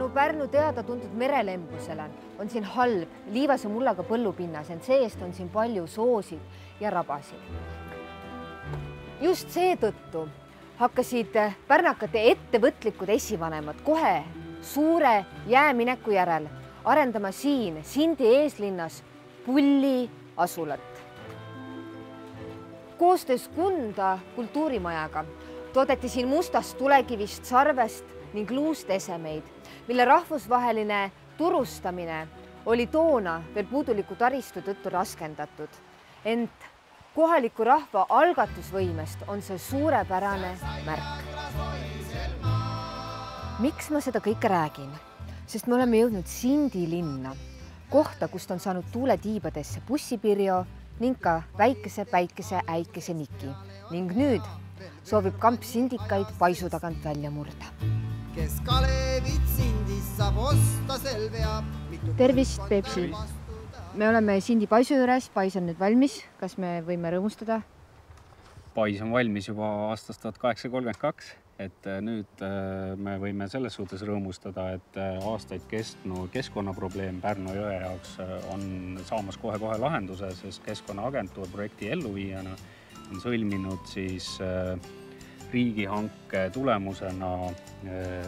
tänu Pärnu teada-tuntud merelembusele on siin halb liivase mullaga põllupinnas, ent see-eest on siin palju soosid ja rabasid. just seetõttu hakkasid pärnakate ettevõtlikud esivanemad kohe suure jäämineku järel arendama siin Sindi eeslinnas Pulli asulat. koostöös Kunda kultuurimajaga toodeti siin mustast tulekivist sarvest ning luust esemeid, mille rahvusvaheline turustamine oli toona veel puuduliku taristu tõttu raskendatud. ent kohaliku rahva algatusvõimest on see suurepärane märk. miks ma seda kõike räägin? sest me oleme jõudnud Sindi linna, kohta, kust on saanud tuuletiibadesse bussipirjo ning ka väikese päikese äikese Niki ning nüüd soovib kamp sindikaid paisu tagant välja murda. Kes Kalevit Sindis saab osta, sel veab. tervist, Peipsi. me oleme Sindi paisu juures, pais on nüüd valmis, kas me võime rõõmustada? pais on valmis juba aastast tuhat kaheksasada kolmkümmend kaks, et äh, nüüd äh, me võime selles suhtes rõõmustada, et äh, aastaid kestnud keskkonnaprobleem Pärnu jõe jaoks on saamas kohe-kohe lahenduse, sest Keskkonnaagentuur projekti elluviijana on sõlminud siis riigihanke tulemusena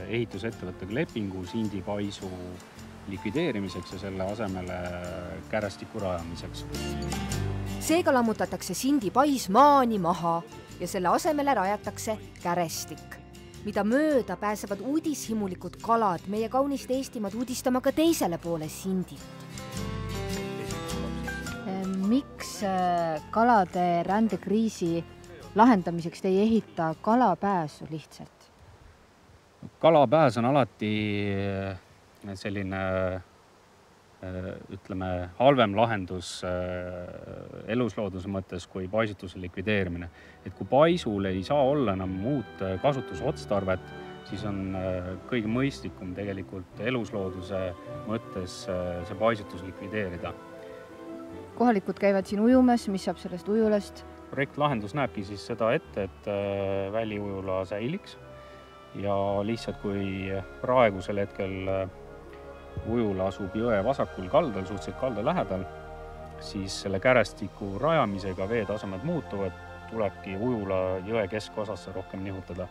ehitusettevõttega lepingu Sindi paisu likvideerimiseks ja selle asemele kärestiku rajamiseks seega lammutatakse Sindi pais maani maha ja selle asemele rajatakse kärestik, mida mööda pääsevad uudishimulikud kalad meie kaunist Eestimaad uudistama ka teisele poole Sindit. miks äh, kalade rändekriisi lahendamiseks te ei ehita kalapääsu lihtsalt? kalapääs on alati äh, selline ütleme, halvem lahendus äh, eluslooduse mõttes kui paisutuse likvideerimine. et kui paisul ei saa olla enam muud kasutusotstarvet, siis on kõige mõistlikum tegelikult eluslooduse mõttes see paisutus likvideerida kohalikud käivad siin ujumas, mis saab sellest ujulast? projektlahendus näebki siis seda ette, et äh, väliujula säiliks ja lihtsalt, kui praegusel hetkel äh, ujula asub jõe vasakul kaldal, suhteliselt kalda lähedal, siis selle kärestiku rajamisega veetasemed muutuvad, tulebki ujula jõe keskosasse rohkem nihutada.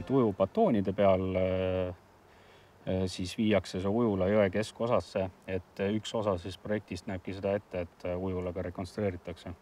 et ujubatoonide peal äh, siis viiakse see ujula jõe keskosasse, et üks osa siis projektist näebki seda ette, et ujula ka rekonstrueeritakse